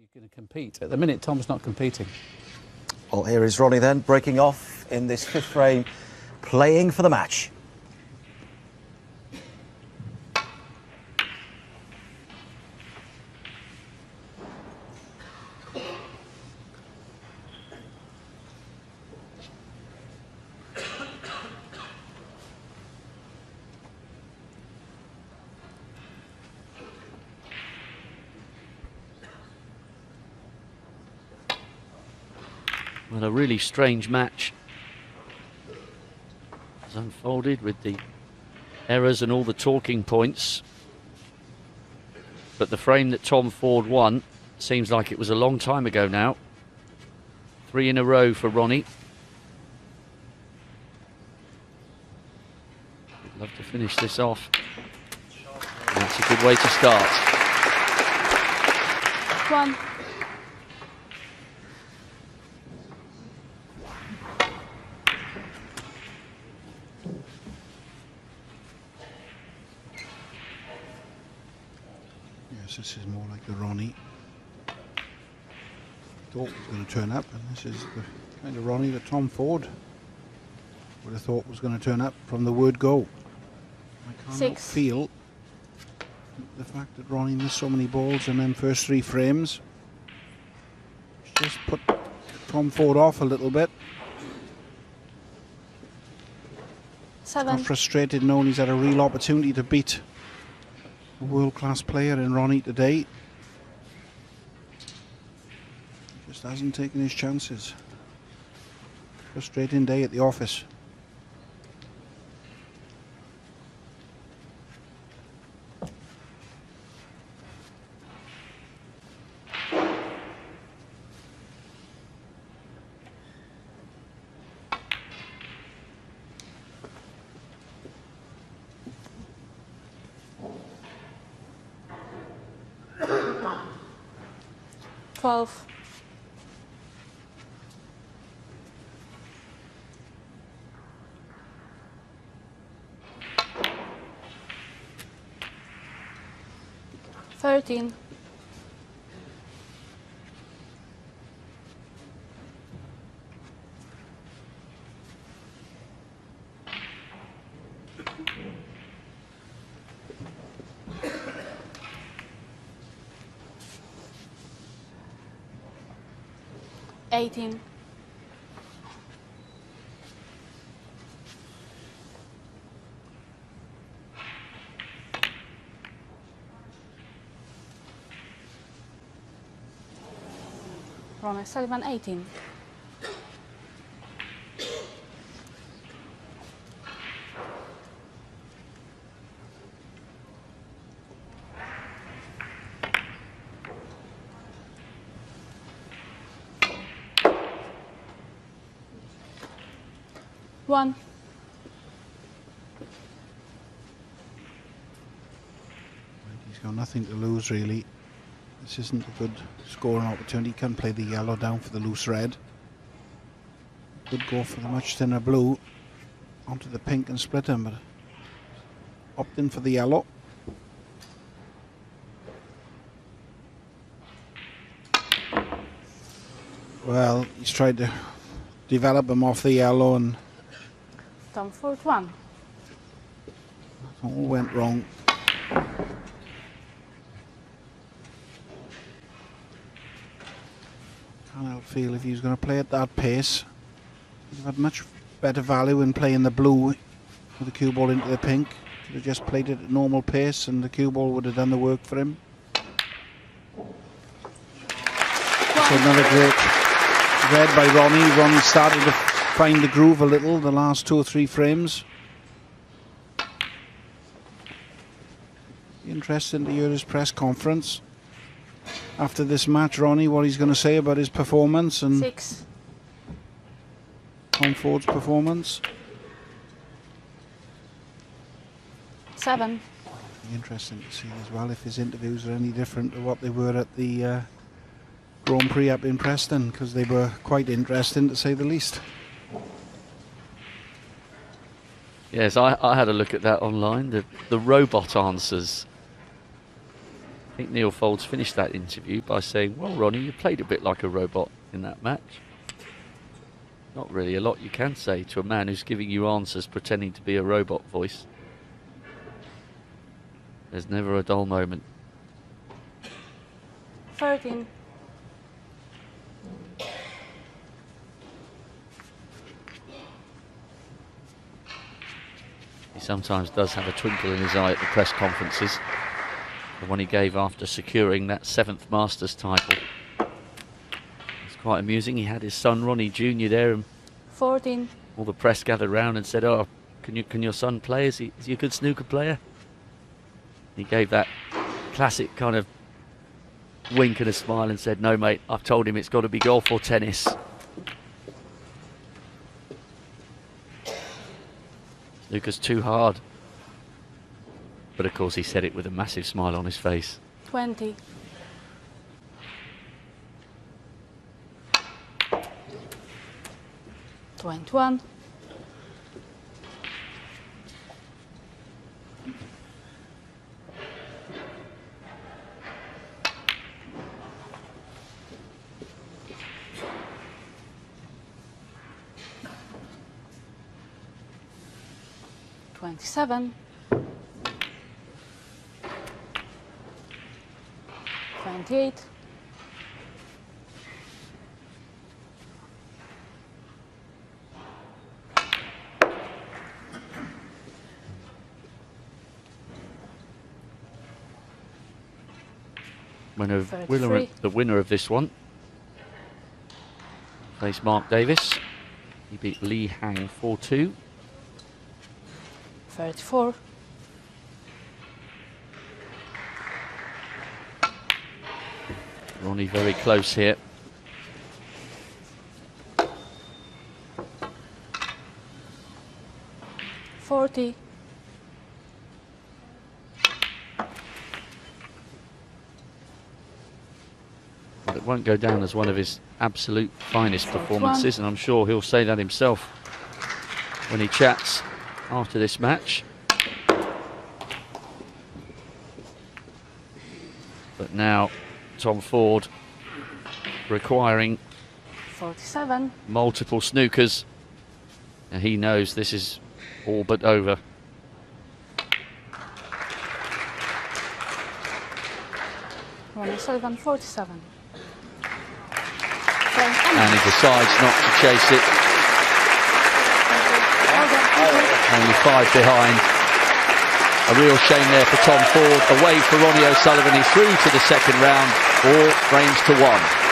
You're going to compete. At the minute, Tom's not competing. Well, here is Ronnie then breaking off in this fifth frame, playing for the match. Well, a really strange match has unfolded with the errors and all the talking points. But the frame that Tom Ford won seems like it was a long time ago now. Three in a row for Ronnie. I'd love to finish this off. That's a good way to start. One. This is more like the Ronnie. Thought was going to turn up, and this is the kind of Ronnie that Tom Ford would have thought was going to turn up from the word go. I can't Six. feel the fact that Ronnie missed so many balls in them first three frames just put Tom Ford off a little bit. Seven. frustrated knowing he's had a real opportunity to beat a world-class player in Ronnie today. Just hasn't taken his chances. Frustrating day at the office. Twelve. Thirteen. Eighteen. Ronnie Sullivan, 18. One. He's got nothing to lose really. This isn't a good scoring opportunity. He can play the yellow down for the loose red. Could go for the much thinner blue onto the pink and split him, but opt in for the yellow. Well, he's tried to develop him off the yellow and Tom Ford, 1. all went wrong. Can't help feel if he's going to play at that pace, he'd had much better value in playing the blue with the cue ball into the pink. Could have just played it at normal pace and the cue ball would have done the work for him. So another great read by Ronnie. Ronnie started to find the groove a little the last two or three frames. Interesting to hear his press conference after this match, Ronnie, what he's going to say about his performance and 6. Tom Ford's performance. 7. Interesting to see as well if his interviews are any different to what they were at the uh, Grand Prix up in Preston, because they were quite interesting to say the least. Yes, I, I had a look at that online. The the robot answers. I think Neil Foulds finished that interview by saying, Well, Ronnie, you played a bit like a robot in that match. Not really a lot you can say to a man who's giving you answers pretending to be a robot voice. There's never a dull moment. 13. He sometimes does have a twinkle in his eye at the press conferences. The one he gave after securing that seventh Masters title. It's quite amusing. He had his son Ronnie Jr. there, and 14. all the press gathered round and said, "Oh, can you can your son play? Is he is he a good snooker player?" He gave that classic kind of wink and a smile and said, "No, mate. I've told him it's got to be golf or tennis." Snooker's too hard. But of course, he said it with a massive smile on his face. 20. Twenty-one. Twenty-seven. Twenty-eight. Winner, winner, the winner of this one face Mark Davis. He beat Li Hang 4 2. Thirty-four. Ronnie very close here. Forty. But it won't go down as one of his absolute finest performances, and I'm sure he'll say that himself when he chats after this match. But now, Tom Ford requiring Forty-seven. multiple snookers. And he knows this is all but over. Ronnie Sullivan, 47. And he decides not to chase it. Only five behind. A real shame there for Tom Ford. Away for Ronnie O'Sullivan. He's through to the second round. Four frames to one.